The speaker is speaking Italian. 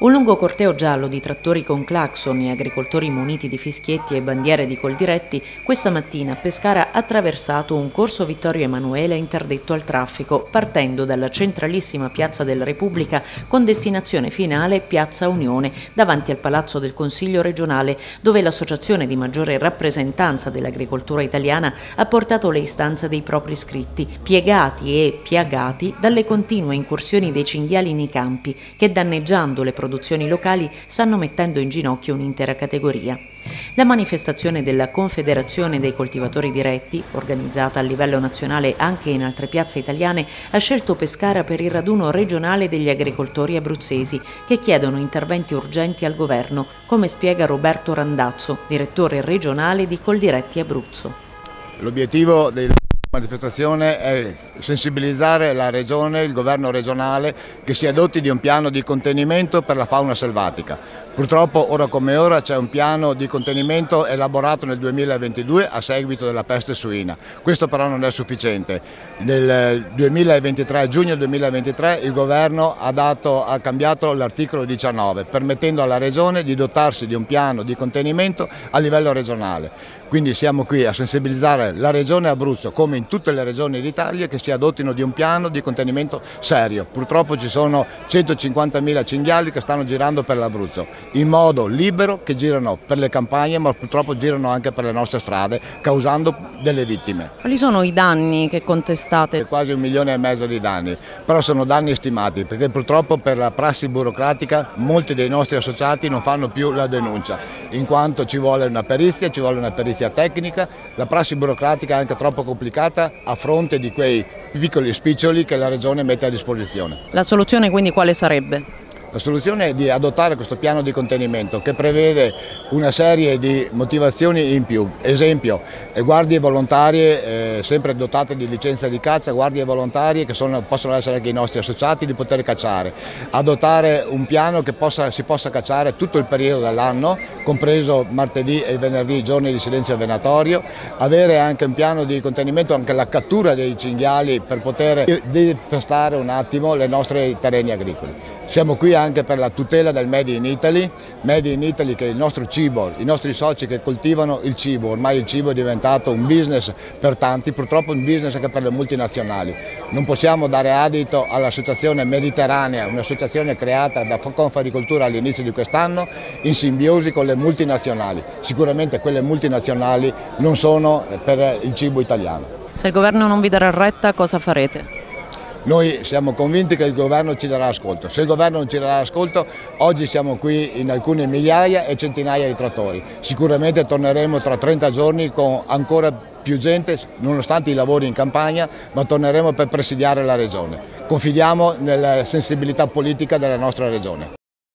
Un lungo corteo giallo di trattori con clacson e agricoltori muniti di fischietti e bandiere di Coldiretti questa mattina a Pescara ha attraversato un corso Vittorio Emanuele interdetto al traffico, partendo dalla centralissima Piazza della Repubblica con destinazione finale Piazza Unione, davanti al Palazzo del Consiglio regionale, dove l'associazione di maggiore rappresentanza dell'agricoltura italiana ha portato le istanze dei propri iscritti, piegati e piagati dalle continue incursioni dei cinghiali nei campi che danneggiando le produzioni produzioni locali stanno mettendo in ginocchio un'intera categoria. La manifestazione della Confederazione dei coltivatori diretti, organizzata a livello nazionale anche in altre piazze italiane, ha scelto Pescara per il raduno regionale degli agricoltori abruzzesi che chiedono interventi urgenti al governo, come spiega Roberto Randazzo, direttore regionale di Coldiretti Abruzzo. L'obiettivo dei la manifestazione è sensibilizzare la regione, il governo regionale che si adotti di un piano di contenimento per la fauna selvatica. Purtroppo ora come ora c'è un piano di contenimento elaborato nel 2022 a seguito della peste suina. Questo però non è sufficiente. Nel 2023, giugno 2023 il governo ha, dato, ha cambiato l'articolo 19 permettendo alla regione di dotarsi di un piano di contenimento a livello regionale. Quindi siamo qui a sensibilizzare la regione Abruzzo come in tutte le regioni d'Italia che si adottino di un piano di contenimento serio. Purtroppo ci sono 150.000 cinghiali che stanno girando per l'Abruzzo, in modo libero che girano per le campagne ma purtroppo girano anche per le nostre strade causando delle vittime. Quali sono i danni che contestate? Quasi un milione e mezzo di danni, però sono danni stimati perché purtroppo per la prassi burocratica molti dei nostri associati non fanno più la denuncia in quanto ci vuole una perizia, ci vuole una perizia tecnica, la prassi burocratica è anche troppo complicata a fronte di quei piccoli spiccioli che la Regione mette a disposizione. La soluzione quindi quale sarebbe? La soluzione è di adottare questo piano di contenimento che prevede una serie di motivazioni in più. Esempio, guardie volontarie sempre dotate di licenza di caccia, guardie volontarie che sono, possono essere anche i nostri associati di poter cacciare. Adottare un piano che possa, si possa cacciare tutto il periodo dell'anno, compreso martedì e venerdì giorni di silenzio venatorio. Avere anche un piano di contenimento, anche la cattura dei cinghiali per poter defestare un attimo le nostre terreni agricoli. Siamo qui anche per la tutela del Made in Italy, Made in Italy che è il nostro cibo, i nostri soci che coltivano il cibo, ormai il cibo è diventato un business per tanti, purtroppo un business anche per le multinazionali. Non possiamo dare adito all'associazione mediterranea, un'associazione creata da Confagricoltura all'inizio di quest'anno in simbiosi con le multinazionali. Sicuramente quelle multinazionali non sono per il cibo italiano. Se il governo non vi darà retta cosa farete? Noi siamo convinti che il governo ci darà ascolto, se il governo non ci darà ascolto oggi siamo qui in alcune migliaia e centinaia di trattori, sicuramente torneremo tra 30 giorni con ancora più gente nonostante i lavori in campagna ma torneremo per presidiare la regione. Confidiamo nella sensibilità politica della nostra regione.